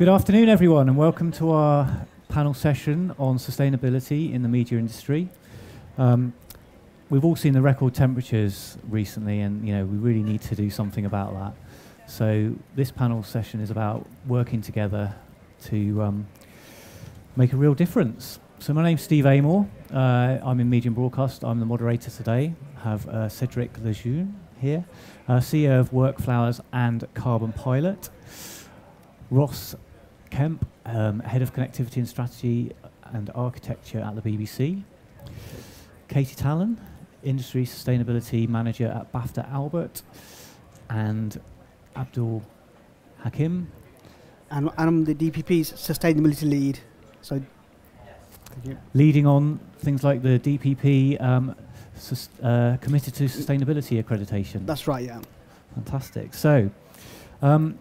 Good afternoon, everyone, and welcome to our panel session on sustainability in the media industry. Um, we've all seen the record temperatures recently, and you know we really need to do something about that. So this panel session is about working together to um, make a real difference. So my name's Steve Amor. Uh, I'm in Media and Broadcast. I'm the moderator today. Have uh, Cedric Lejeune here, uh, CEO of Workflowers and Carbon Pilot. Ross Kemp, um, Head of Connectivity and Strategy and Architecture at the BBC. Katy Tallon, Industry Sustainability Manager at BAFTA Albert. And Abdul Hakim. And I'm the DPP's Sustainability Lead. So, Leading on things like the DPP um, sus- uh, committed to sustainability accreditation. That's right, yeah. Fantastic. So, um,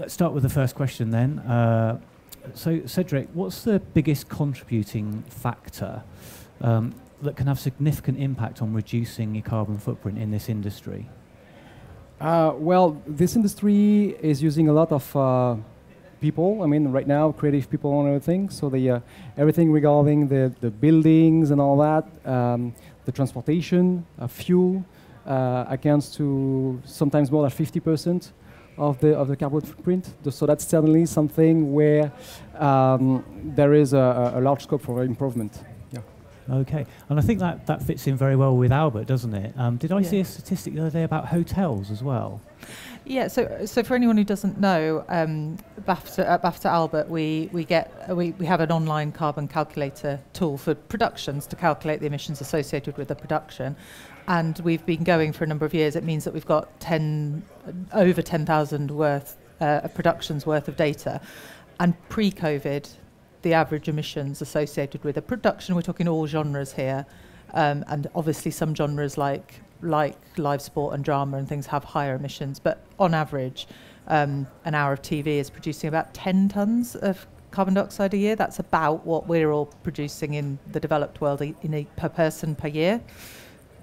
let's start with the first question then. Uh, so, Cedric, what's the biggest contributing factor um, that can have significant impact on reducing your carbon footprint in this industry? Uh, well, this industry is using a lot of uh, people. I mean, right now, creative people and everything. So the uh, everything regarding the, the buildings and all that, um, the transportation, uh, fuel, uh, accounts to sometimes more than 50% of the of the carbon footprint. So that's certainly something where um, there is a, a large scope for improvement. Yeah. Okay, and I think that, that fits in very well with Albert, doesn't it? Um, did I yeah. see a statistic the other day about hotels as well? Yeah, so so for anyone who doesn't know, um, BAFTA, at BAFTA Albert, we we get uh, we, we have an online carbon calculator tool for productions to calculate the emissions associated with the production, and we've been going for a number of years. It means that we've got ten over ten thousand worth uh, of productions worth of data, and pre-COVID, the average emissions associated with a production. We're talking all genres here, um, and obviously some genres like like live sport and drama and things have higher emissions. But on average, um, an hour of TV is producing about 10 tons of carbon dioxide a year. That's about what we're all producing in the developed world in a, per person per year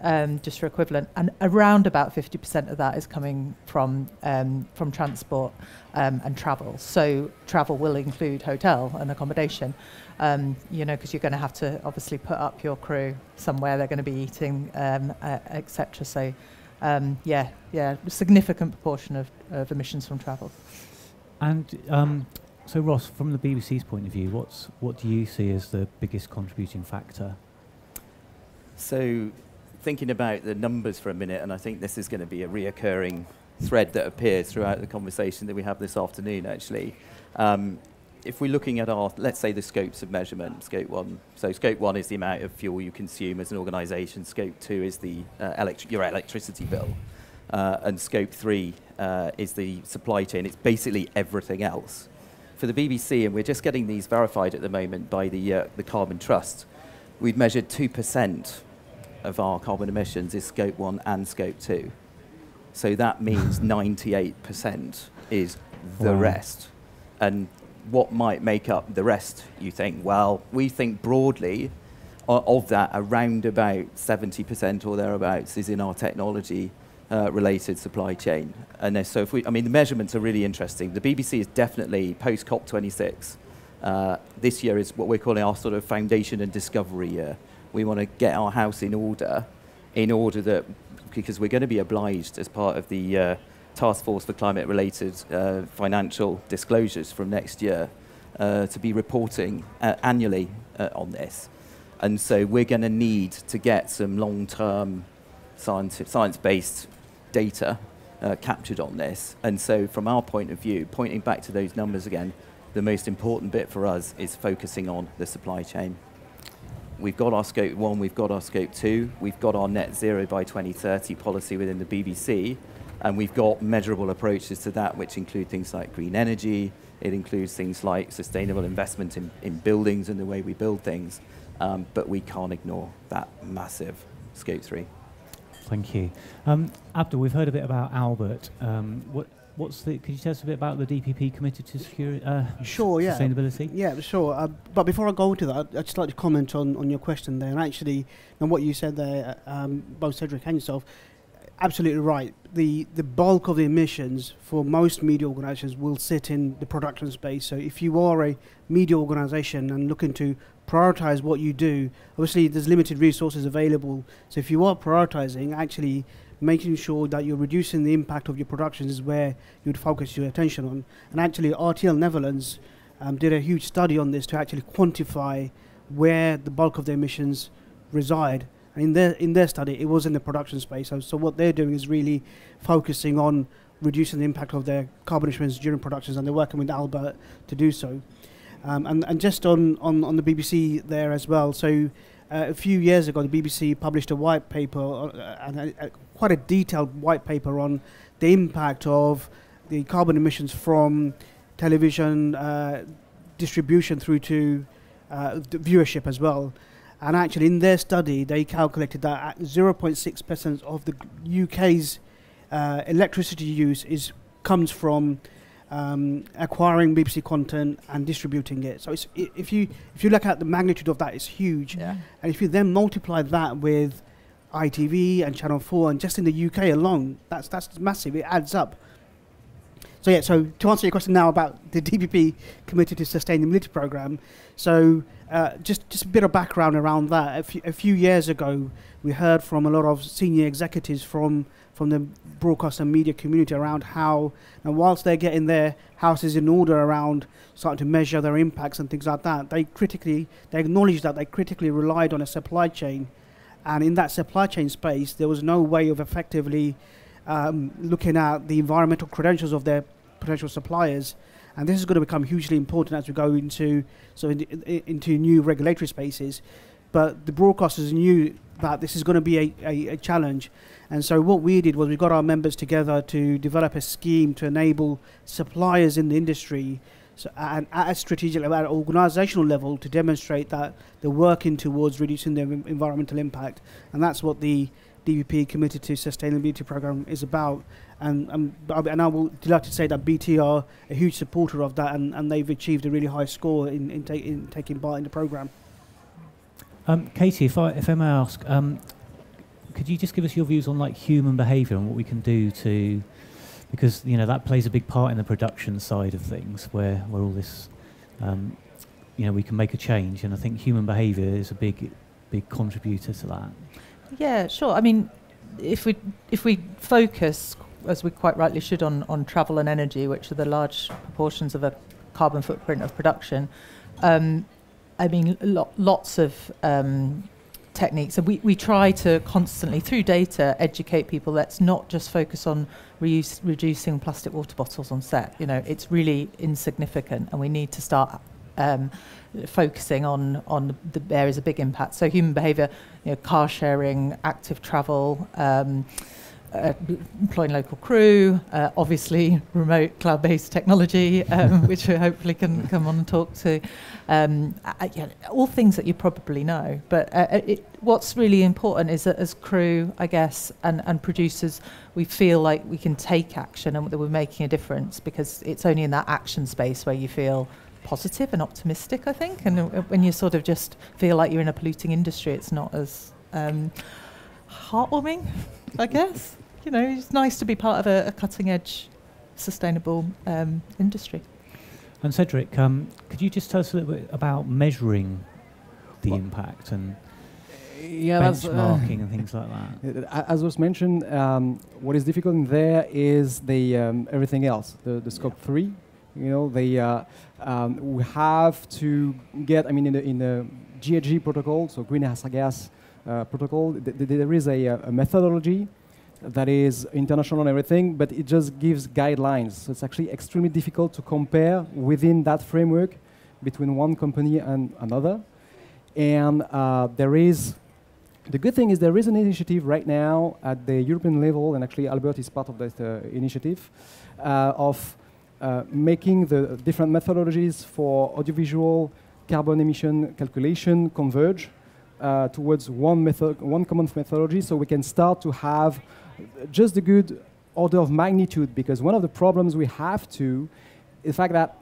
um, just for equivalent, and around about 50% of that is coming from um, from transport um, and travel. So travel will include hotel and accommodation, um, you know, because you're going to have to obviously put up your crew somewhere. They're going to be eating, um, uh, etc. So um, yeah, yeah, a significant proportion of, of emissions from travel. And so Ross, from the BBC's point of view, what's what do you see as the biggest contributing factor? So thinking about the numbers for a minute, and I think this is going to be a reoccurring thread that appears throughout the conversation that we have this afternoon, actually. Um, if we're looking at our, let's say, the scopes of measurement, scope one. So scope one is the amount of fuel you consume as an organisation. Scope two is the uh, your electricity bill, uh, and scope three uh, is the supply chain. It's basically everything else. For the BBC, and we're just getting these verified at the moment by the uh, the Carbon Trust. We've measured two percent of our carbon emissions is scope one and scope two. So that means 98% is the wow. rest. And what might make up the rest, you think? Well, we think broadly of that, around about 70% or thereabouts is in our technology uh, related supply chain. And so if we, I mean, the measurements are really interesting. The BBC is definitely post COP26. Uh, this year is what we're calling our sort of foundation and discovery year we want to get our house in order in order that because we're going to be obliged as part of the uh, task force for climate related uh, financial disclosures from next year uh, to be reporting uh, annually uh, on this. And so we're going to need to get some long term science based data uh, captured on this. And so from our point of view pointing back to those numbers again the most important bit for us is focusing on the supply chain we've got our scope one, we've got our scope two, we've got our net zero by 2030 policy within the BBC, and we've got measurable approaches to that, which include things like green energy, it includes things like sustainable investment in, in buildings and the way we build things, um, but we can't ignore that massive scope three. Thank you. Um, Abdul, we've heard a bit about Albert. Um, what, what's the? Could you tell us a bit about the DPP committed to security, uh, sure, yeah. sustainability? Yeah, sure. Uh, but before I go into that, I'd, I'd just like to comment on, on your question there. And actually, and what you said there, uh, um, both Cedric and yourself, absolutely right. The the bulk of the emissions for most media organizations will sit in the production space. So if you are a media organization and looking to prioritize what you do, obviously there's limited resources available. So if you are prioritizing, actually making sure that you're reducing the impact of your productions is where you would focus your attention on. And actually, RTL Netherlands um, did a huge study on this to actually quantify where the bulk of the emissions reside. And in their in their study, it was in the production space. So, so what they're doing is really focusing on reducing the impact of their carbon emissions during productions, and they're working with Albert to do so. Um, and, and just on, on, on the BBC there as well. So uh, a few years ago, the BBC published a white paper, uh, and a, a, quite a detailed white paper on the impact of the carbon emissions from television uh, distribution through to uh, viewership as well. And actually, in their study, they calculated that 0.6% of the UK's uh, electricity use is comes from um, acquiring BBC content and distributing it. So it's, if you if you look at the magnitude of that, it's huge. Yeah. And if you then multiply that with ITV and Channel Four, and just in the UK alone, that's that's massive. It adds up. So yeah. So to answer your question now about the DPP committed to sustainability program, so uh, just just a bit of background around that. A few, a few years ago, we heard from a lot of senior executives from from the broadcast and media community around how, and whilst they're getting their houses in order around starting to measure their impacts and things like that, they critically, they acknowledged that they critically relied on a supply chain. And in that supply chain space, there was no way of effectively um, looking at the environmental credentials of their potential suppliers. And this is going to become hugely important as we go into so in, in, into new regulatory spaces. But the broadcasters knew that this is going to be a, a, a challenge. And so what we did was we got our members together to develop a scheme to enable suppliers in the industry so at, at a strategic level, at an organizational level, to demonstrate that they're working towards reducing their environmental impact. And that's what the DPP Committed to Sustainability Program is about. And, um, and I will delighted to say that BT are a huge supporter of that, and, and they've achieved a really high score in, in, ta- in taking part in the program. Um, Katy, if I, if I may ask, um, could you just give us your views on like human behaviour and what we can do to, because you know that plays a big part in the production side of things, where where all this, um, you know, we can make a change, and I think human behaviour is a big big contributor to that. Yeah, sure. I mean, if we if we focus, as we quite rightly should, on on travel and energy, which are the large proportions of a carbon footprint of production. Um, I mean, lo- lots of um, techniques, and we, we try to constantly, through data, educate people. Let's not just focus on reuse, reducing plastic water bottles on set. You know, it's really insignificant, and we need to start um, focusing on on the areas of big impact. So, human behaviour, you know, car sharing, active travel. Um, uh, employing local crew, uh, obviously remote cloud-based technology, um, which we hopefully can come on and talk to. Um, yeah, all things that you probably know. But uh, uh, it, what's really important is that as crew, I guess, and, and producers, we feel like we can take action and that we're making a difference because it's only in that action space where you feel positive and optimistic, I think. And uh, when you sort of just feel like you're in a polluting industry, it's not as um, heartwarming, I guess. You know, it's nice to be part of a, a cutting edge, sustainable um, industry. And Cedric, um, could you just tell us a little bit about measuring the well, impact and yeah, benchmarking uh, and things like that? As was mentioned, um, what is difficult in there is the um, everything else, the, the scope yeah. three. You know, they uh, um, we have to get. I mean, in the in the GHG protocol, so greenhouse gas uh, protocol, th th there is a, a methodology that is international and everything, but it just gives guidelines. So it's actually extremely difficult to compare within that framework between one company and another. And uh, there is, the good thing is there is an initiative right now at the European level, and actually Albert is part of that uh, initiative, uh, of uh, making the different methodologies for audiovisual carbon emission calculation converge uh, towards one method, one common methodology, so we can start to have just a good order of magnitude because one of the problems we have to is the fact that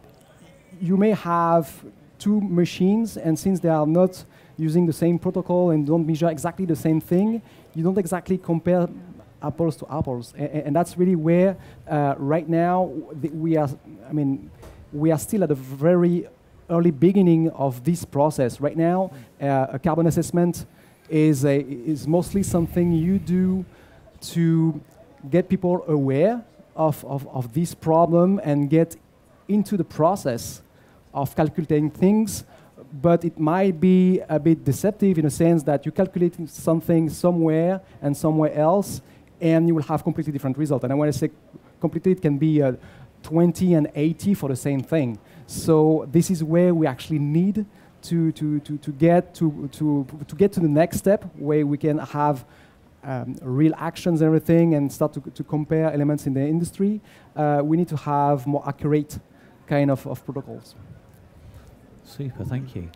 you may have two machines and since they are not using the same protocol and don't measure exactly the same thing, you don't exactly compare apples to apples, and, that's really where uh, right now we are. I mean, we are still at a very early beginning of this process. Right now, uh, a carbon assessment is a, is mostly something you do to get people aware of, of, of this problem and get into the process of calculating things but it might be a bit deceptive in a sense that you calculate something somewhere and somewhere else, and you will have completely different result. And I want to say completely it can be uh, 20 and 80 for the same thing. So this is where we actually need to, to, to, to, get, to, to, to get to the next step where we can have um, real actions and everything and start to, to compare elements in the industry. Uh, we need to have more accurate kind of, of protocols. Super, thank you.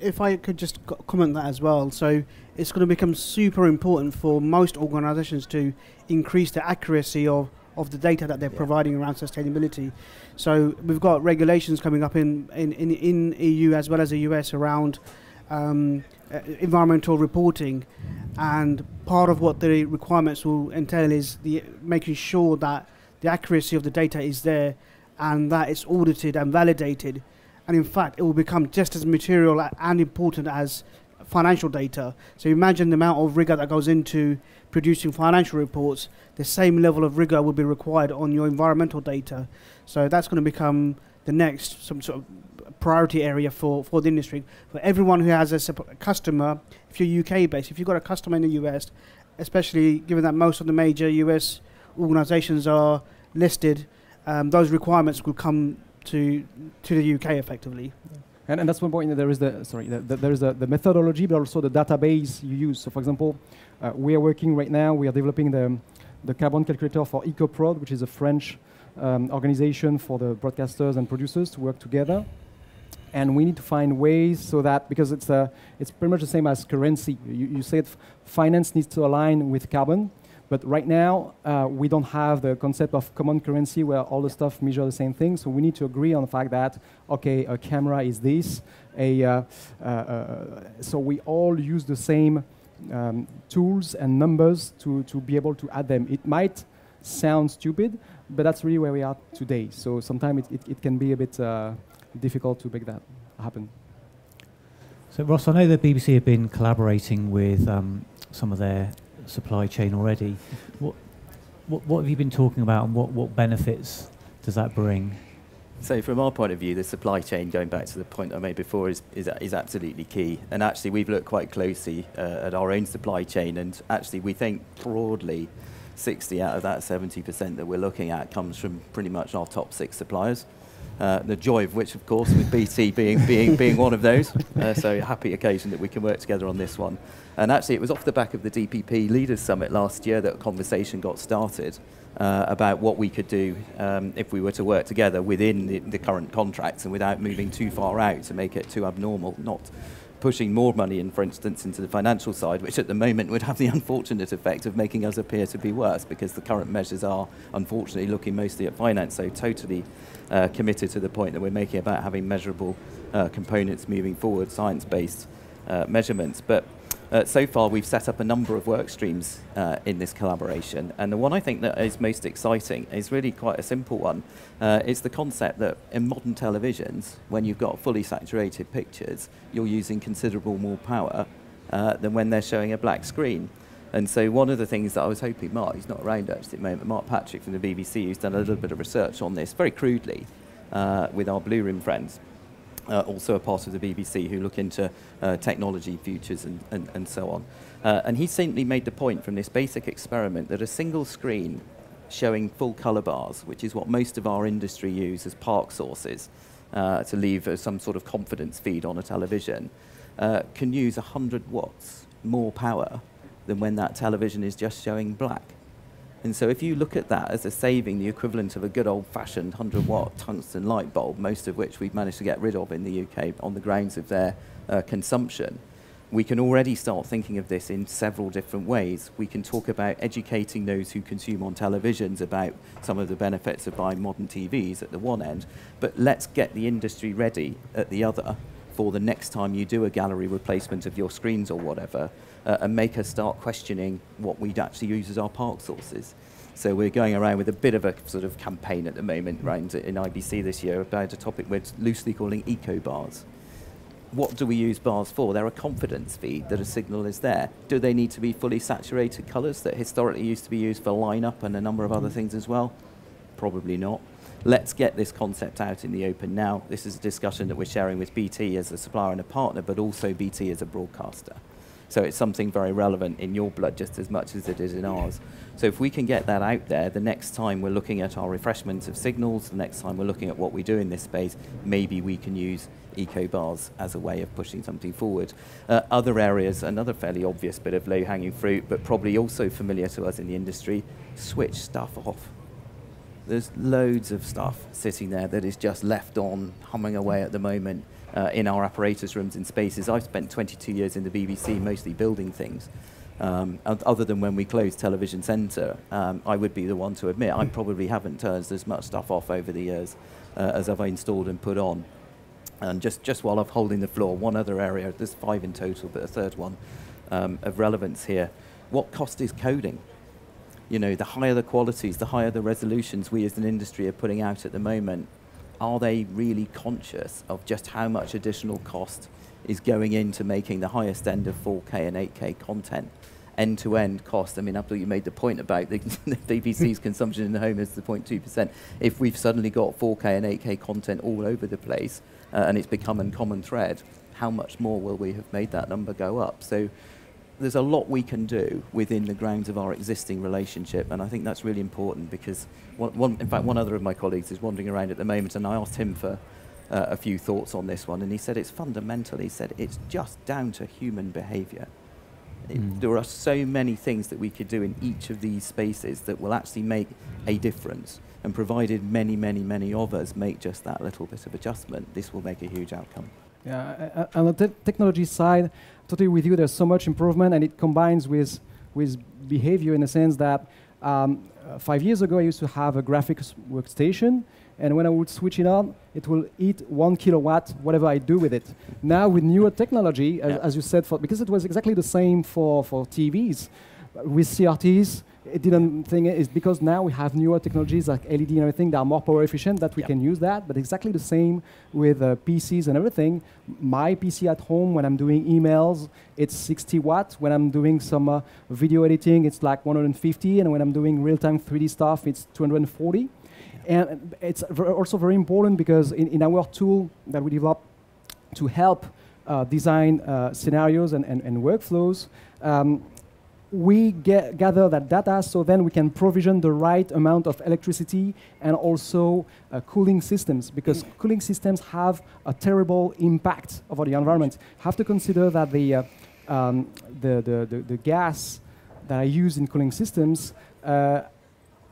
If I could just comment that as well. So it's going to become super important for most organisations to increase the accuracy of, of the data that they're yeah. providing around sustainability. So we've got regulations coming up in, in, in, in EU as well as the US around um, uh, environmental reporting. And part of what the requirements will entail is the making sure that the accuracy of the data is there and that it's audited and validated and in fact, it will become just as material and important as financial data. So imagine the amount of rigor that goes into producing financial reports. The same level of rigor will be required on your environmental data. So that's going to become the next some sort of priority area for, for the industry. For everyone who has a customer, if you're UK based, if you've got a customer in the US, especially given that most of the major US organizations are listed, um, those requirements will come to to the UK effectively. And, and that's one point. There is the sorry, the, the, there is the, the methodology, but also the database you use. So, for example, uh, we are working right now. We are developing the the carbon calculator for EcoProd, which is a French um, organization for the broadcasters and producers to work together. And we need to find ways so that because it's a, it's pretty much the same as currency. You, you said finance needs to align with carbon. But right now, uh, we don't have the concept of common currency where all the stuff measure the same thing. So we need to agree on the fact that, okay, a camera is this. A, uh, uh, uh so we all use the same um, tools and numbers to, to be able to add them. It might sound stupid, but that's really where we are today. So sometimes it, it, it, can be a bit uh, difficult to make that happen. So Ross, I know the BBC have been collaborating with um, some of their supply chain already. What, what, what have you been talking about and what, what benefits does that bring? So from our point of view, the supply chain, going back to the point I made before, is, is, is absolutely key. And actually, we've looked quite closely uh, at our own supply chain, and actually, we think broadly 60 out of that 70% that we're looking at comes from pretty much our top six suppliers. Uh, the joy of which, of course, with BT being, being, being one of those. Uh, so happy occasion that we can work together on this one. And actually, it was off the back of the DPP Leaders Summit last year that a conversation got started uh, about what we could do um, if we were to work together within the, the, current contracts and without moving too far out to make it too abnormal, not pushing more money in, for instance, into the financial side, which at the moment would have the unfortunate effect of making us appear to be worse because the current measures are unfortunately looking mostly at finance. So totally uh, committed to the point that we're making about having measurable uh, components moving forward, science-based uh, measurements. But uh, so far, we've set up a number of work streams uh, in this collaboration, and the one I think that is most exciting is really quite a simple one. Uh, it's the concept that in modern televisions, when you've got fully saturated pictures, you're using considerable more power uh, than when they're showing a black screen. And so one of the things that I was hoping Mark, he's not around actually at the moment, Mark Patrick from the BBC, who's done a little bit of research on this, very crudely, uh, with our Blue Room friends, uh, also a part of the BBC who look into uh, technology futures and, and, and so on. Uh, and he simply made the point from this basic experiment that a single screen showing full color bars, which is what most of our industry use as park sources uh, to leave some sort of confidence feed on a television, uh, can use 100 watts more power than when that television is just showing black. And so if you look at that as a saving, the equivalent of a good old-fashioned 100 watt tungsten light bulb, most of which we've managed to get rid of in the UK on the grounds of their uh, consumption, we can already start thinking of this in several different ways. We can talk about educating those who consume on televisions about some of the benefits of buying modern TVs at the one end, but let's get the industry ready at the other for the next time you do a gallery replacement of your screens or whatever, uh, and make us start questioning what we'd actually use as our park sources. So we're going around with a bit of a sort of campaign at the moment in IBC this year about a topic we're loosely calling eco bars. What do we use bars for? They're a confidence feed that a signal is there. Do they need to be fully saturated colours that historically used to be used for lineup and a number of other things as well? Probably not. Let's get this concept out in the open now. This is a discussion that we're sharing with BT as a supplier and a partner, but also BT as a broadcaster. So it's something very relevant in your blood just as much as it is in ours. So if we can get that out there, the next time we're looking at our refreshment of signals, the next time we're looking at what we do in this space, maybe we can use eco bars as a way of pushing something forward. Uh, other areas, another fairly obvious bit of low-hanging fruit, but probably also familiar to us in the industry, switch stuff off. There's loads of stuff sitting there that is just left on, humming away at the moment uh, in our apparatus rooms and spaces. I've spent 22 years in the BBC mostly building things. Um, other than when we closed Television Centre, um, I would be the one to admit I probably haven't turned as much stuff off over the years uh, as I've installed and put on. And just, just while I'm holding the floor, one other area, there's five in total, but a third one um, of relevance here. What cost is coding? You know, the higher the qualities, the higher the resolutions we as an industry are putting out at the moment, are they really conscious of just how much additional cost is going into making the highest end of 4K and 8K content? end-to-end cost. I mean, after you made the point about the, the BBC's consumption in the home is the 0.2%. If we've suddenly got 4K and 8K content all over the place, uh, and it's become a common thread, how much more will we have made that number go up? So there's a lot we can do within the grounds of our existing relationship, and I think that's really important because, one, one, in fact, one other of my colleagues is wandering around at the moment, and I asked him for uh, a few thoughts on this one, and he said it's fundamental. He said it's just down to human behaviour. Mm. There are so many things that we could do in each of these spaces that will actually make a difference. And provided many, many, many of us make just that little bit of adjustment, this will make a huge outcome. Yeah, uh, on the te technology side, totally with you. There's so much improvement, and it combines with with behavior in the sense that um, uh, five years ago I used to have a graphics workstation, and when I would switch it on, it will eat one kilowatt, whatever I do with it. Now with newer technology, yeah. as, as, you said, for, because it was exactly the same for for TVs, with CRTs it didn't think it is because now we have newer technologies like LED and everything that are more power efficient that we can use that. But exactly the same with uh, PCs and everything. My PC at home, when I'm doing emails, it's 60 watts. When I'm doing some uh, video editing, it's like 150. And when I'm doing real-time 3D stuff, it's 240. And it's also very important because in, in our tool that we develop to help uh, design uh, scenarios and, and, and workflows, um, we get, gather that data so then we can provision the right amount of electricity and also uh, cooling systems because cooling systems have a terrible impact over the environment. Have to consider that the, uh, um, the, the, the, the, gas that I use in cooling systems uh,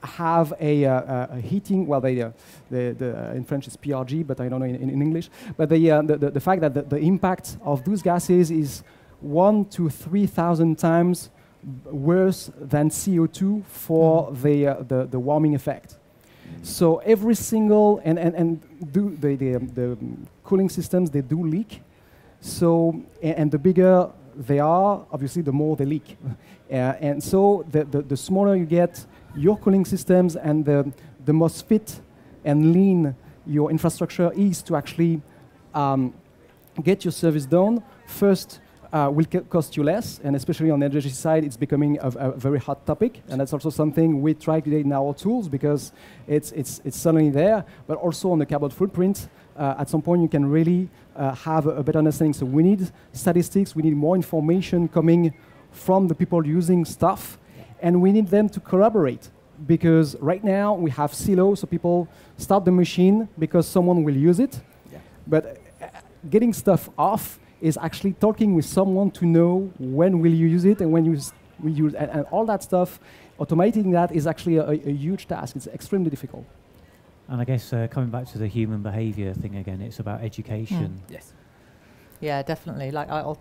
have a, uh, a, heating, well, they, uh, the, the, uh, in French it's PRG, but I don't know in, in English, but the, the, the, the, fact that the, the impact of those gases is one to 3,000 times worse than CO2 for mm. the, uh, the, the, warming effect. Mm. So every single, and, and, and do the, the, the cooling systems, they do leak. So, and, and the bigger they are, obviously the more they leak. uh, and so the, the, the, smaller you get your cooling systems and the, the most fit and lean your infrastructure is to actually um, get your service done, first uh, will cost you less, and especially on the energy side, it's becoming a, a, very hot topic, and that's also something we try to in our tools because it's, it's, it's suddenly there, but also on the carbon footprint, uh, at some point you can really uh, have a, a, better understanding. So we need statistics, we need more information coming from the people using stuff, and we need them to collaborate because right now we have silos, so people start the machine because someone will use it, yeah. but uh, getting stuff off is actually talking with someone to know when will you use it and when you will use and, and, all that stuff. Automating that is actually a, a, huge task. It's extremely difficult. And I guess uh, coming back to the human behaviour thing again, it's about education. Mm. Yes. Yeah, definitely. Like I, I'll,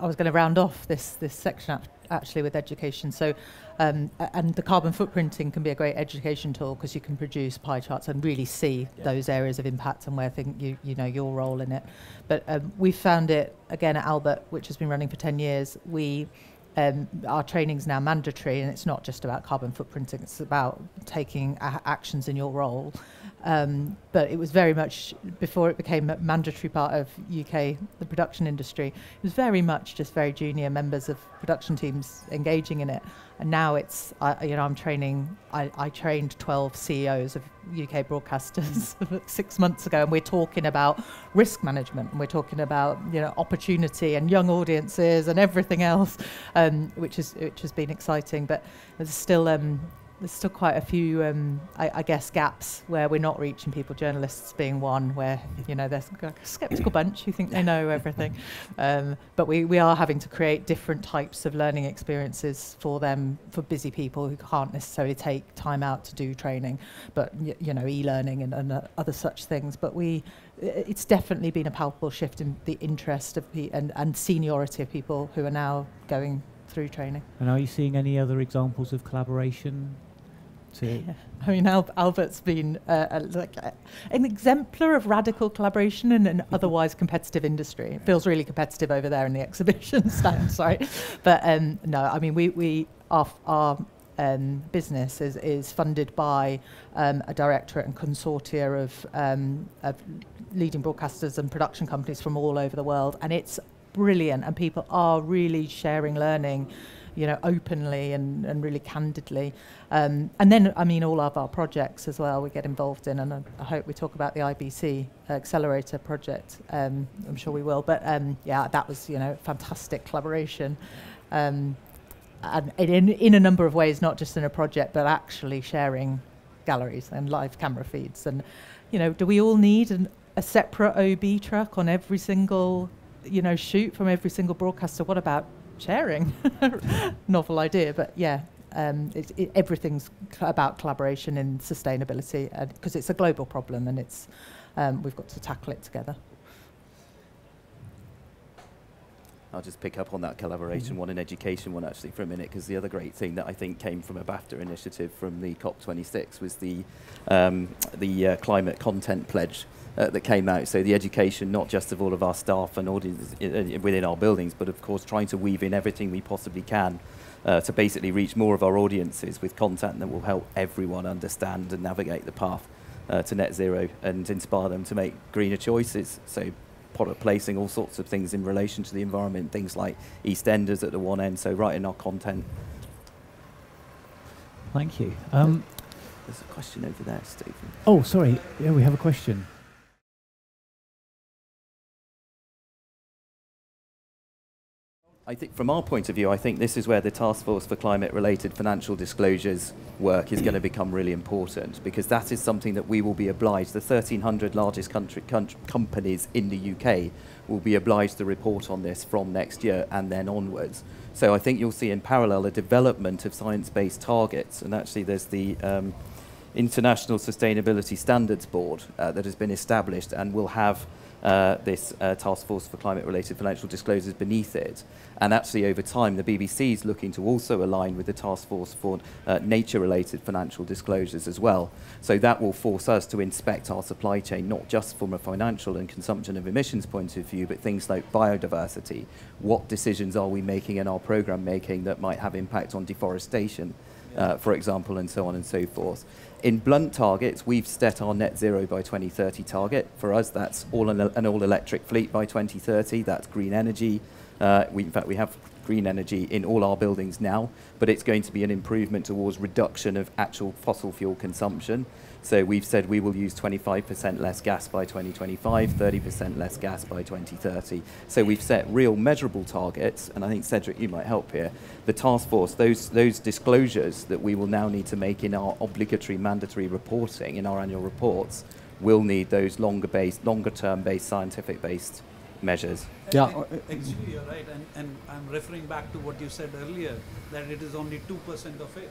I was going to round off this this section actually with education. So, um, and the carbon footprinting can be a great education tool because you can produce pie charts and really see yeah. those areas of impact and where think you you know your role in it. But um, we found it again at Albert, which has been running for ten years. We um, our training is now mandatory, and it's not just about carbon footprinting. It's about taking actions in your role. Um, but it was very much before it became a mandatory part of UK the production industry. It was very much just very junior members of production teams engaging in it, and now it's I, you know I'm training. I, I trained 12 CEOs of UK broadcasters six months ago, and we're talking about risk management, and we're talking about you know opportunity and young audiences and everything else, um, which is which has been exciting. But there's still um, there's still quite a few, um, I, I, guess, gaps where we're not reaching people. Journalists being one, where you know there's a skeptical bunch who think they know everything, um, but we, we are having to create different types of learning experiences for them for busy people who can't necessarily take time out to do training, but you know e-learning and, and uh, other such things. But we, it's definitely been a palpable shift in the interest of pe- and, and seniority of people who are now going through training. And are you seeing any other examples of collaboration to. I mean, Al- Albert's been uh, a, like a, an exemplar of radical collaboration in an otherwise competitive industry. It feels really competitive over there in the exhibition stand, sorry. But um, no, I mean, we, we our, our um, business is, is funded by um, a directorate and consortia of, um, of leading broadcasters and production companies from all over the world. And it's brilliant, and people are really sharing learning you know, openly and, and really candidly. Um, and then, I mean, all of our projects as well we get involved in, and I, I hope we talk about the IBC Accelerator project. Um, I'm sure we will. But um, yeah, that was, you know, fantastic collaboration. Um, and in, in a number of ways, not just in a project, but actually sharing galleries and live camera feeds. And, you know, do we all need an, a separate OB truck on every single, you know, shoot from every single broadcaster? What about sharing. Novel idea, but yeah, um, it, it, everything's about collaboration in sustainability because it's a global problem and it's um, we've got to tackle it together. I'll just pick up on that collaboration mm-hmm. one and education one actually for a minute because the other great thing that I think came from a BAFTA initiative from the COP26 was the um, the uh, climate content pledge uh, that came out. So the education, not just of all of our staff and audiences within our buildings, but of course trying to weave in everything we possibly can uh, to basically reach more of our audiences with content that will help everyone understand and navigate the path uh, to net zero and inspire them to make greener choices. So product placing all sorts of things in relation to the environment, things like EastEnders at the one end, so writing our content. Thank you. Um, There's a question over there, Stephen. Oh, sorry. Yeah, we have a question. I think from our point of view, I think this is where the Task Force for Climate Related Financial Disclosures work is going to become really important because that is something that we will be obliged, the 1,300 largest country, country, companies in the UK will be obliged to report on this from next year and then onwards. So I think you'll see in parallel a development of science-based targets and actually there's the um, International Sustainability Standards Board uh, that has been established and will have uh, this uh, task force for climate related financial disclosures beneath it. And actually, over time, the BBC is looking to also align with the task force for uh, nature related financial disclosures as well. So that will force us to inspect our supply chain, not just from a financial and consumption of emissions point of view, but things like biodiversity. What decisions are we making in our program making that might have impact on deforestation? Uh, for example, and so on and so forth. In blunt targets, we've set our net zero by 2030 target. For us, that's all an, an all electric fleet by 2030. That's green energy. Uh, we, in fact, we have green energy in all our buildings now, but it's going to be an improvement towards reduction of actual fossil fuel consumption. So we've said we will use 25% less gas by 2025, 30% less gas by 2030. So we've set real measurable targets, and I think Cedric, you might help here. The task force, those, those disclosures that we will now need to make in our obligatory mandatory reporting, in our annual reports, will need those longer based, longer term based, scientific based measures. Yeah. Actually, you're right, and, and I'm referring back to what you said earlier, that it is only 2% of it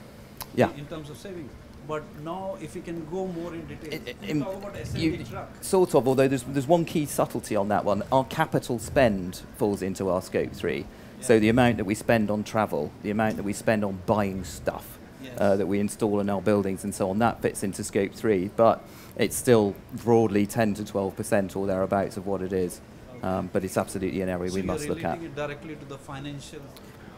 yeah. in terms of savings. But now, if you can go more in detail, I- I- you in- talk about SMT you- truck. Sort of, although there's, there's one key subtlety on that one. Our capital spend falls into our scope three. So the amount that we spend on travel, the amount that we spend on buying stuff Yes. uh, that we install in our buildings and so on, that fits into scope three. But it's still broadly 10 to 12% or thereabouts of what it is. Um, but it's absolutely an area so we must look at. relating directly to the financial.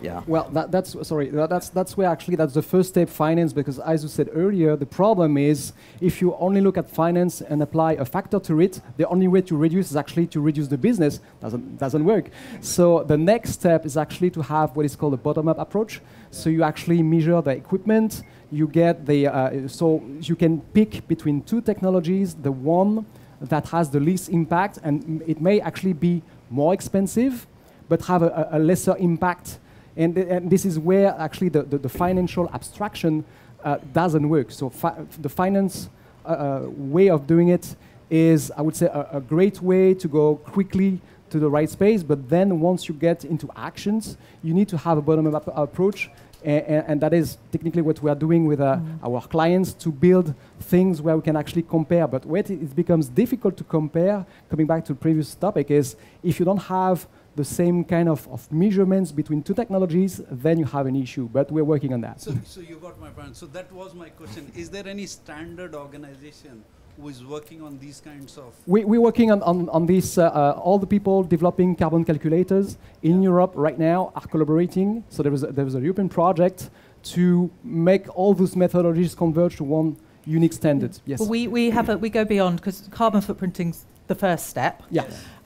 Yeah. Well, that, that's sorry. That, that's that's where actually that's the first step finance because as you said earlier, the problem is if you only look at finance and apply a factor to it, the only way to reduce is actually to reduce the business. Doesn't doesn't work. So the next step is actually to have what is called a bottom-up approach. So you actually measure the equipment. You get the uh, so you can pick between two technologies, the one that has the least impact, and it may actually be more expensive, but have a, a lesser impact and, and this is where actually the, the, the financial abstraction uh, doesn't work. So fi- the finance uh, uh, way of doing it is, I would say, a, a great way to go quickly to the right space. But then once you get into actions, you need to have a bottom-up approach. And, and that is technically what we are doing with uh, Mm. our clients to build things where we can actually compare. But where it, it becomes difficult to compare, coming back to the previous topic, is if you don't have the same kind of, of measurements between two technologies, then you have an issue. But we're working on that. So, so you got my point. So that was my question. Is there any standard organization who is working on these kinds of? We, we're working on, on, on this. Uh, uh, all the people developing carbon calculators in Europe right now are collaborating. So there was a, there was a European project to make all those methodologies converge to one unique standard. Yes. Well, we, we have a, we go beyond because carbon footprinting's the first step. yeah.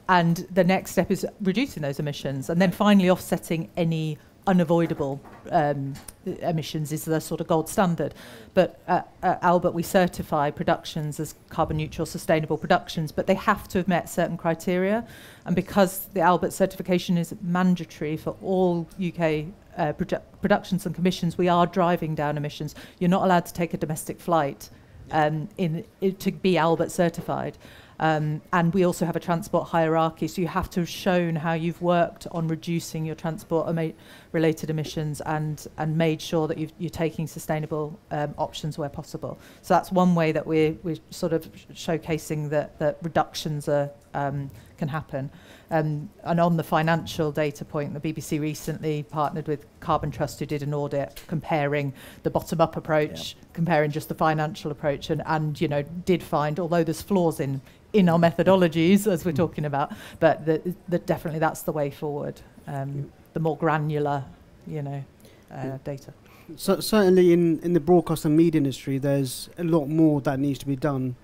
And the next step is reducing those emissions, and then finally offsetting any unavoidable um, emissions is the sort of gold standard. But at, at Albert, we certify productions as carbon neutral, sustainable productions, but they have to have met certain criteria. And because the Albert certification is mandatory for all UK uh, produ- productions and commissions, we are driving down emissions. You're not allowed to take a domestic flight um, in, i to be Albert certified. Um, and we also have a transport hierarchy, so you have to have shown how you've worked on reducing your transport ema- related emissions and, and made sure that you've, you're taking sustainable um, options where possible. So that's one way that we're, we're sort of sh- showcasing that, that reductions are, um, can happen. Um, and on the financial data point, the BBC recently partnered with Carbon Trust, who did an audit comparing the bottom-up approach, comparing just the financial approach, and, and you know did find, although there's flaws in in our methodologies as we're talking about, but that that definitely that's the way forward. Um, the more granular, you know, uh, data. So, certainly in, in the broadcast and media industry, there's a lot more that needs to be done.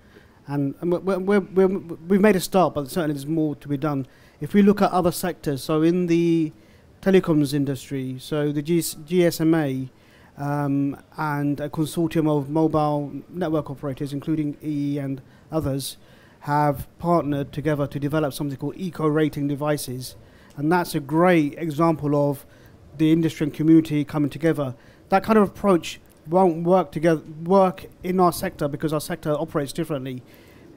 And, and we're, we've made a start, but certainly there's more to be done. If we look at other sectors, so in the telecoms industry, so the GS, GSMA um, and a consortium of mobile network operators, including EE and others, have partnered together to develop something called eco rating devices. And that's a great example of the industry and community coming together. That kind of approach won't work together work in our sector because our sector operates differently.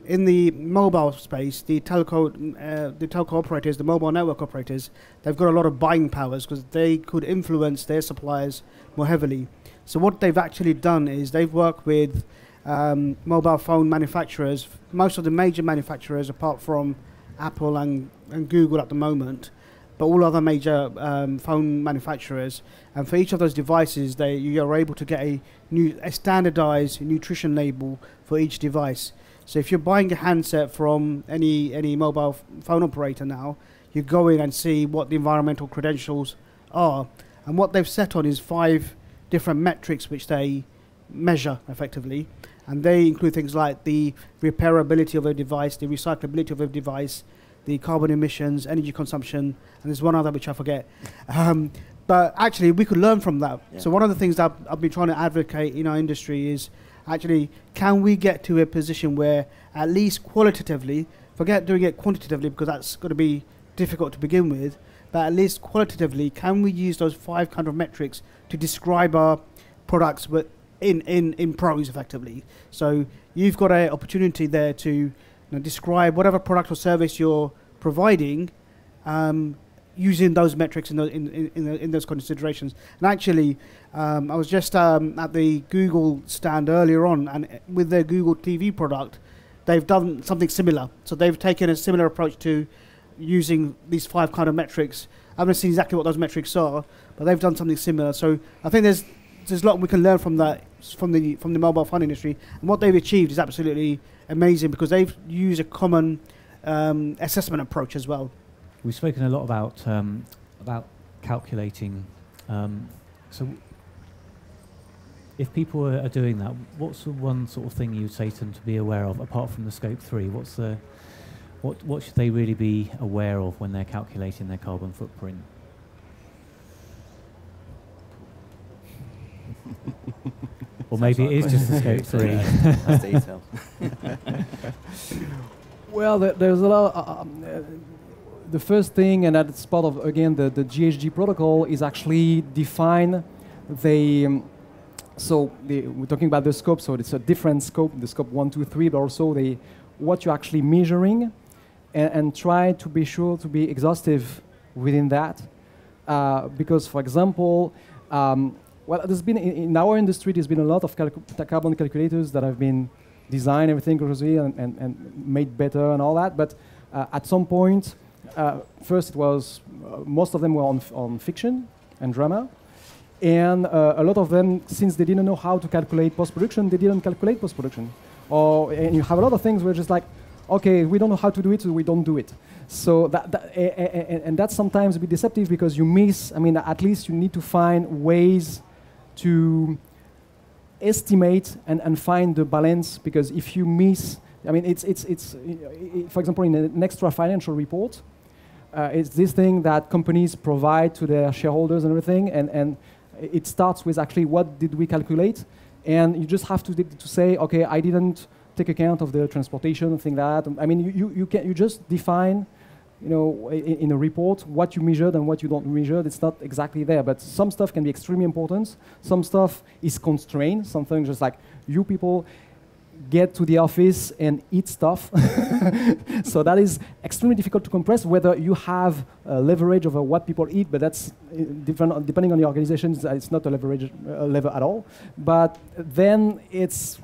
In the mobile space, the telco uh, the telco operators, the mobile network operators, they've got a lot of buying powers because they could influence their suppliers more heavily. So what they've actually done is they've worked with um, mobile phone manufacturers, most of the major manufacturers apart from Apple and, and Google at the moment, but all other major um, phone manufacturers. And for each of those devices, they you are able to get a new a standardized nutrition label for each device. So if you're buying a handset from any any mobile phone operator now, you go in and see what the environmental credentials are, and what they've set on is five different metrics which they measure effectively, and they include things like the repairability of a device, the recyclability of a device, the carbon emissions, energy consumption, and there's one other which I forget. Um, but actually, we could learn from that. Yeah. So one of the things that I've, I've been trying to advocate in our industry is actually, can we get to a position where at least qualitatively, forget doing it quantitatively because that's going to be difficult to begin with, but at least qualitatively, can we use those five kind of metrics to describe our products but in, in, in prose effectively? So you've got an opportunity there to you know, describe whatever product or service you're providing um, using those metrics in, the, in, in, in those considerations. And actually, um, I was just um, at the Google stand earlier on, and with their Google TV product, they've done something similar. So they've taken a similar approach to using these five kind of metrics. I haven't seen exactly what those metrics are, but they've done something similar. So I think there's there's a lot we can learn from that from the from the mobile phone industry. And what they've achieved is absolutely amazing because they've used a common um, assessment approach as well. We've spoken a lot about um, about calculating. Um, so, if people are, doing that, what's the one sort of thing you'd say to them to be aware of, apart from the scope three? What's the what what should they really be aware of when they're calculating their carbon footprint? or maybe it is just the scope three. That's detail. well, there's a lot. Uh, um, uh, the first thing, and that's part of again the, the GHG protocol, is actually define the. Um, so the, we're talking about the scope, so it's a different scope, the scope one, two, three, but also the what you're actually measuring, and, and try to be sure to be exhaustive within that, uh, because for example. Um, well, there's been in, in, our industry, there's been a lot of carbon calculators that have been designed, everything crazy, and, and, and made better and all that. But uh, at some point, uh, first it was uh, most of them were on, on fiction and drama, and uh, a lot of them, since they didn't know how to calculate post-production, they didn't calculate post-production. Or and you have a lot of things where just like, okay, we don't know how to do it, so we don't do it. So that, that and that's sometimes a bit deceptive because you miss. I mean, at least you need to find ways to estimate and, and find the balance because if you miss, I mean, it's, it's, it's for example, in an extra financial report, uh, it's this thing that companies provide to their shareholders and everything, and, and it starts with actually what did we calculate, and you just have to, to say, okay, I didn't take account of the transportation, thing that. I mean, you, you, you, can, you just define you know, in, in, a report, what you measured and what you don't measure, it's not exactly there. But some stuff can be extremely important. Some stuff is constrained. Something just like you people get to the office and eat stuff. so that is extremely difficult to compress. Whether you have leverage over what people eat, but that's uh, different depending on the organization. It's not a leverage uh, level at all. But then it's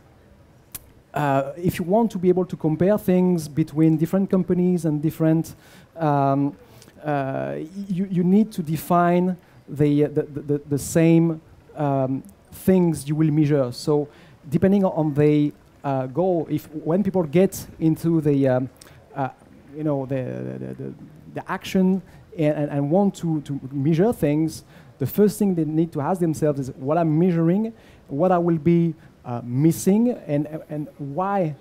uh, if you want to be able to compare things between different companies and different um, uh, you, you need to define the, the, the, the same um, things you will measure. So depending on the uh, goal, if when people get into the, um, uh, you know, the, the, the, the action and, and, and, want to, to measure things, the first thing they need to ask themselves is what I'm measuring, what I will be uh, missing, and, and why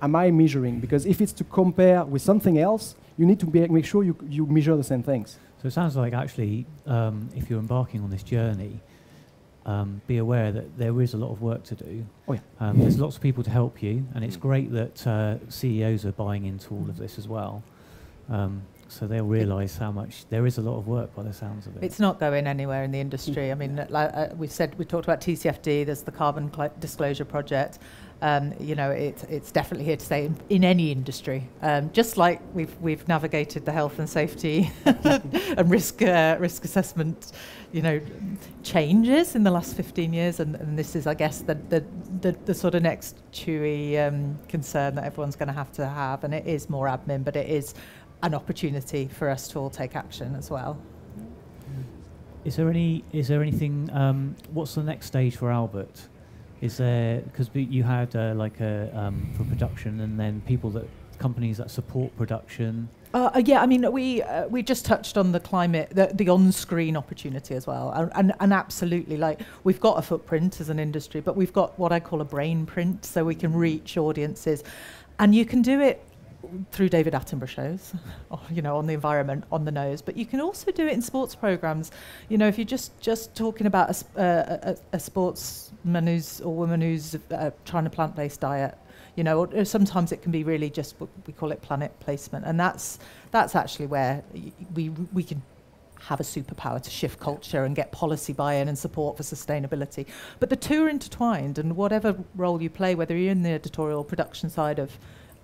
am I measuring? Because if it's to compare with something else, you need to be, make sure you, you measure the same things. So it sounds like actually, um, if you're embarking on this journey, um, be aware that there is a lot of work to do. Oh yeah. Um, there's lots of people to help you, and it's great that uh, CEOs are buying into all of this as well. Um, so they'll realise how much there is a lot of work by the sounds of it. It's not going anywhere in the industry. I mean, like uh, we said, we talked about TCFD. There's the Carbon Disclosure Project um, you know, it, it's definitely here to stay in, in any industry. Um, just like we've we've navigated the health and safety and risk uh, risk assessment, you know, changes in the last 15 years, and, and this is, I guess, the the, the, the sort of next chewy um, concern that everyone's going to have to have, and it is more admin, but it is an opportunity for us to all take action as well. Is there any? Is there anything? Um, what's the next stage for Albert? Is there because you had uh, like a um, for production and then people that companies that support production? Uh, uh, yeah, I mean, we uh, we just touched on the climate, the, the on-screen opportunity as well, and, and, and absolutely, like we've got a footprint as an industry, but we've got what I call a brain print, so we can reach audiences, and you can do it through David Attenborough shows, or, you know, on the environment, on the nose. But you can also do it in sports programs. You know, if you're just just talking about a, uh, a, a sportsman who's or woman who's uh, trying a plant-based diet, you know, or, or sometimes it can be really just what we call it planet placement, and that's that's actually where we we can have a superpower to shift culture and get policy buy-in and support for sustainability. But the two are intertwined, and whatever role you play, whether you're in the editorial production side of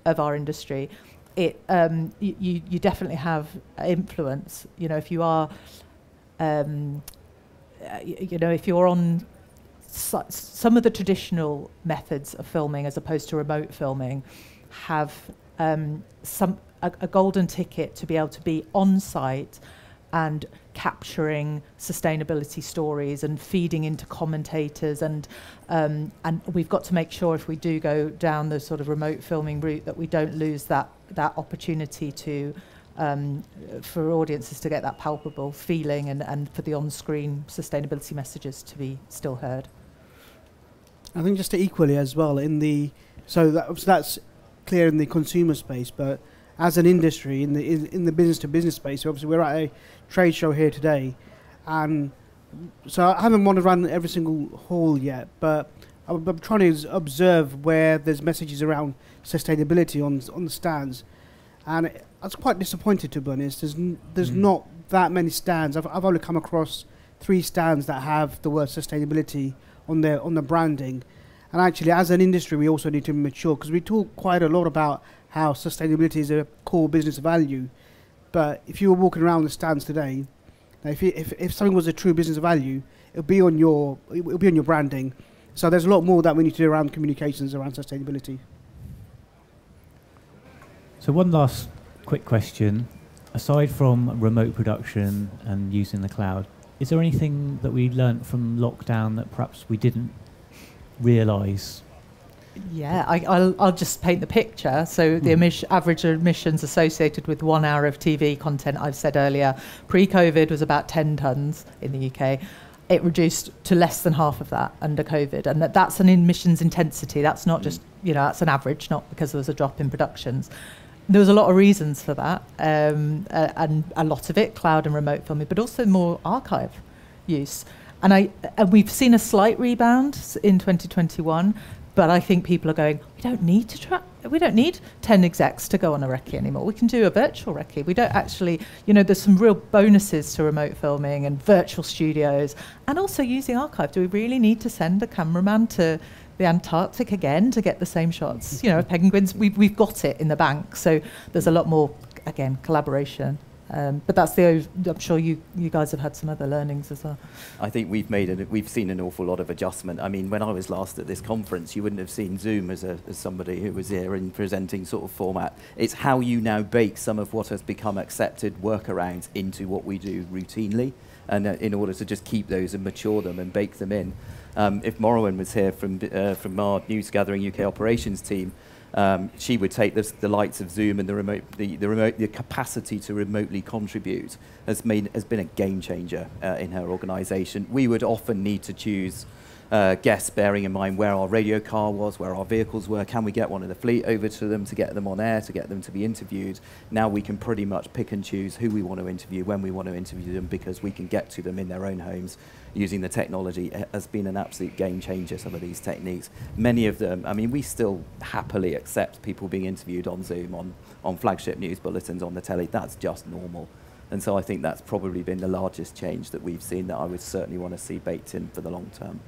of our industry, it um, y- you you definitely have influence. You know, if you are, um, uh, you know, if you're on so, some of the traditional methods of filming as opposed to remote filming have um, some a, a golden ticket to be able to be on site and capturing sustainability stories and feeding into commentators and um, and we've got to make sure if we do go down the sort of remote filming route that we don't lose that that opportunity to um, for audiences to get that palpable feeling and, and for the on-screen sustainability messages to be still heard. I think just equally as well in the so that, so that's clear in the consumer space, but as an industry in the in, in the business to business space, obviously we're at a trade show here today, and so I haven't wandered around every single hall yet, but I'm, I'm trying to observe where there's messages around sustainability on on the stands, and I was quite disappointed to be honest. There's n- there's Mm. not that many stands. I've I've only come across three stands that have the word sustainability on their on the branding. And actually, as an industry, we also need to mature because we talk quite a lot about how sustainability is a core business value. But if you were walking around the stands today, if, you, if if something was a true business value, it'll be on your it'll be on your branding. So there's a lot more that we need to do around communications around sustainability. So one last quick question. Aside from remote production and using the cloud, is there anything that we learnt from lockdown that perhaps we didn't realise? Yeah, I, I'll, I'll just paint the picture. So the Mhm. emission, average emissions associated with one hour of TV content, I've said earlier, pre-COVID was about 10 tonnes in the UK. It reduced to less than half of that under COVID, and that, that's an emissions intensity. That's not just you know that's an average, not because there was a drop in productions. There was a lot of reasons for that, um, uh, and a lot of it cloud and remote filming, but also more archive use. And I and we've seen a slight rebound in 2021, but I think people are going. We don't need to try. We don't need 10 execs to go on a recce anymore. We can do a virtual recce. We don't actually, you know, there's some real bonuses to remote filming and virtual studios, and also using archive. Do we really need to send a cameraman to the Antarctic again to get the same shots? You know, penguins. We've we've got it in the bank. So there's a lot more again collaboration. Um, but that's the. I'm sure you you guys have had some other learnings as well. I think we've made it. We've seen an awful lot of adjustment. I mean, when I was last at this conference, you wouldn't have seen Zoom as, a, as somebody who was here in presenting sort of format. It's how you now bake some of what has become accepted workarounds into what we do routinely, and uh, in order to just keep those and mature them and bake them in. Um, if Morrowan was here from uh, from our News Gathering UK operations team, um, she would take this, the lights of Zoom and the remote, the, the remote, the capacity to remotely contribute has made has been a game changer uh, in her organisation. We would often need to choose uh, guests, bearing in mind where our radio car was, where our vehicles were. Can we get one of the fleet over to them to get them on air, to get them to be interviewed? Now we can pretty much pick and choose who we want to interview, when we want to interview them, because we can get to them in their own homes using the technology has been an absolute game changer, some of these techniques. Many of them, I mean, we still happily accept people being interviewed on Zoom, on, on flagship news bulletins, on the telly. That's just normal. And so I think that's probably been the largest change that we've seen that I would certainly want to see baked in for the long term.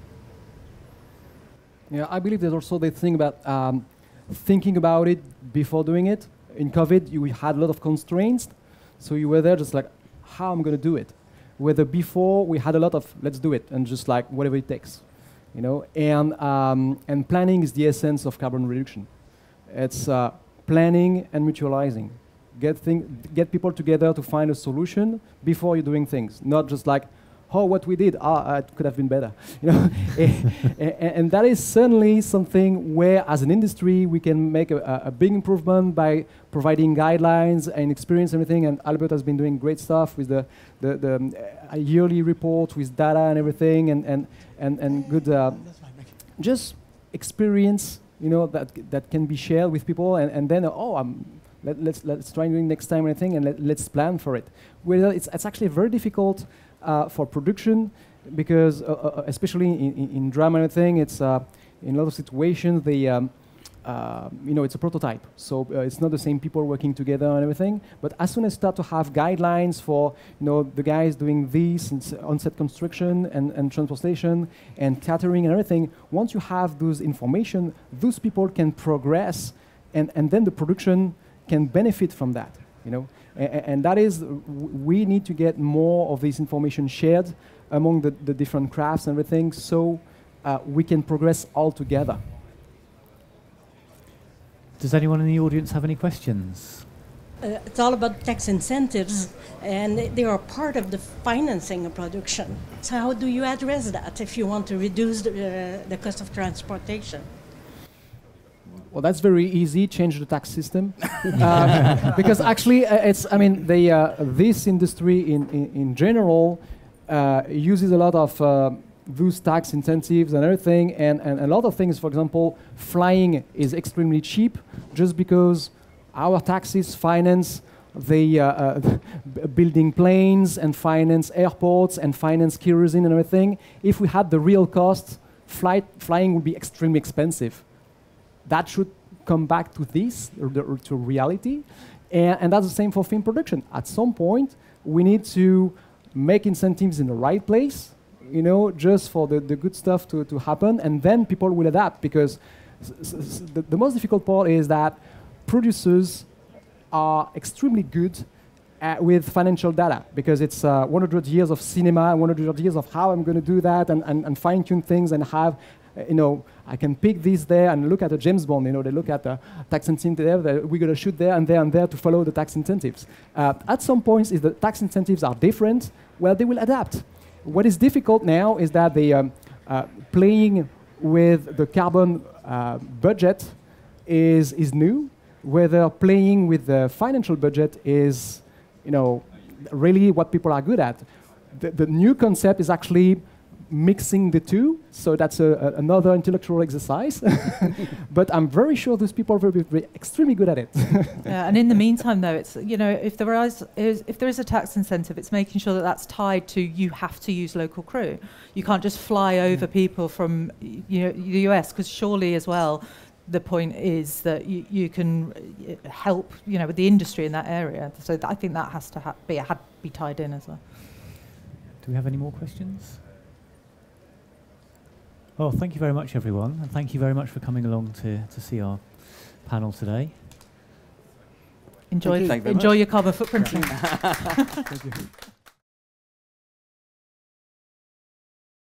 Yeah, I believe there's also the thing about um, thinking about it before doing it. In COVID, you had a lot of constraints, so you were there just like, how am I'm going to do it. Whether before we had a lot of let's do it and just like whatever it takes, you know. And um, and planning is the essence of carbon reduction. It's uh, planning and mutualizing. Get thing, get people together to find a solution before you're doing things, not just like oh, what we did, ah, it could have been better. You know, and, that is certainly something where, as an industry, we can make a, a, big improvement by providing guidelines and experience and everything. And Albert has been doing great stuff with the, the, the um, uh, yearly report with data and everything, and and and, and good uh, just experience. You know that that can be shared with people, and, and then oh, I'm let, let's let's try doing next time anything, and let, let's plan for it. Well, it's it's actually very difficult uh, for production because uh, uh, especially in, in, drama and everything, it's uh, in a lot of situations they. Um, uh, you know, it's a prototype, so uh, it's not the same people working together and everything. But as soon as start to have guidelines for, you know, the guys doing this and on-set construction and, and transportation and catering and everything, once you have those information, those people can progress, and, and then the production can benefit from that. You know, A- and that is w- we need to get more of this information shared among the, the different crafts and everything, so uh, we can progress all together. Does anyone in the audience have any questions? Uh, it's all about tax incentives, and they are part of the financing of production. So, how do you address that if you want to reduce the, uh, the cost of transportation? Well, that's very easy. Change the tax system, uh, because actually, uh, it's. I mean, the uh, this industry in in, in general uh, uses a lot of uh, those tax incentives and everything, and, and a lot of things. For example, flying is extremely cheap, just because our taxes finance the uh, uh, building planes and finance airports and finance kerosene and everything. If we had the real cost, flight flying would be extremely expensive that should come back to this, or the, or to reality. And, and that's the same for film production. At some point, we need to make incentives in the right place, you know, just for the, the good stuff to, to happen, and then people will adapt because the, the most difficult part is that producers are extremely good with financial data because it's uh, 100 years of cinema 100 years of how I'm going to do that and, and, and fine tune things and have, you know, I can pick this there and look at a James Bond, you know, they look at the tax incentive there, we're going to shoot there and there and there to follow the tax incentives. Uh, at some points, if the tax incentives are different, well, they will adapt. What is difficult now is that they um, uh, playing with the carbon uh, budget is, is new, whether playing with the financial budget is, you know, really what people are good at. The, the new concept is actually mixing the two, so that's a, a- another intellectual exercise. but I'm very sure those people will be very extremely good at it. Yeah, and in the meantime, though, it's you know if there is, is if there is a tax incentive, it's making sure that that's tied to you have to use local crew. You can't just fly over people from you know the US because surely as well, the point is that you, you can uh, help you know with the industry in that area. So th- I think that has to ha- be had be tied in as well. Do we have any more questions? Oh, thank you very much, everyone, and thank you very much for coming along to, to see our panel today. Enjoy you. Thank you enjoy much. your carbon footprint. Thank you.